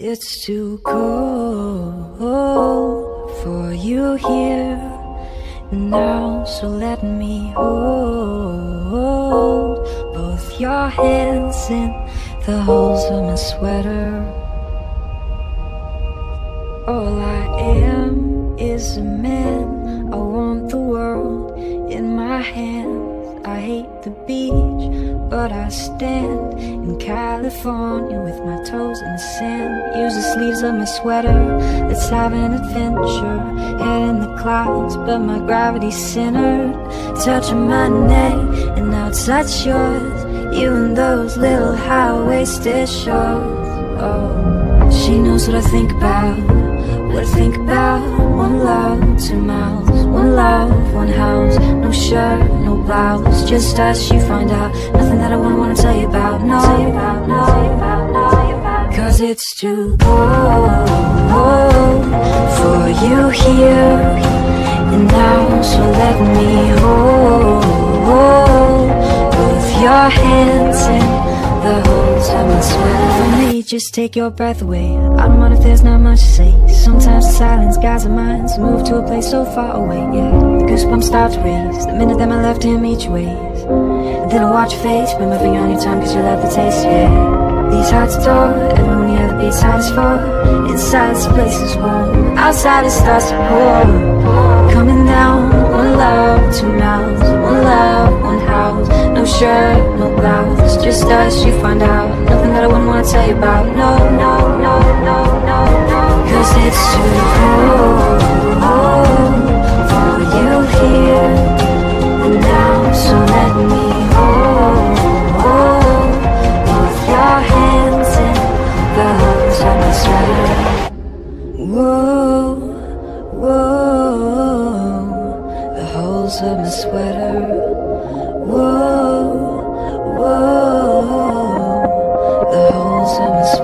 It's too cold for you here now, so let me hold both your hands in the holes of my sweater. All I am is a man. I want the world in my hands. I hate the beach, but I stand in California with my toes in the sand. Use the sleeves of my sweater. Let's have an adventure. Head in the clouds, but my gravity's centered. Touching my neck, and now touch yours. You and those little high-waisted shorts. Oh, she knows what I think about. What I think about One love, two mouths One love, one house shirt, no blouse Just us, you find out. Nothing that I wouldn't wanna tell you about No, Cause it's too cold For you here And now, so let me hold Both your hands just take your breath away. I don't mind if there's not much to say. Sometimes the silence guides our minds. Move to a place so far away, yeah. The goosebumps start to raise The minute that my left hand meets your ways then I watch your face Put my finger on your tongue cause you love the taste, yeah. These hearts adore Everyone you ever beats heart is for Inside this place is warm. Outside it starts to pour. Coming down One love, two mouths One love, one house. No shirt, blouse Just us, you find out. Nothing that I wouldn't wanna tell you about. No, no, no, no, no, no. Cause it's too cold For you here. And now, so let me hold Both your hands in the holes of my sweater Whoa, whoa. The holes of my sweater. Whoa, whoa The holes of my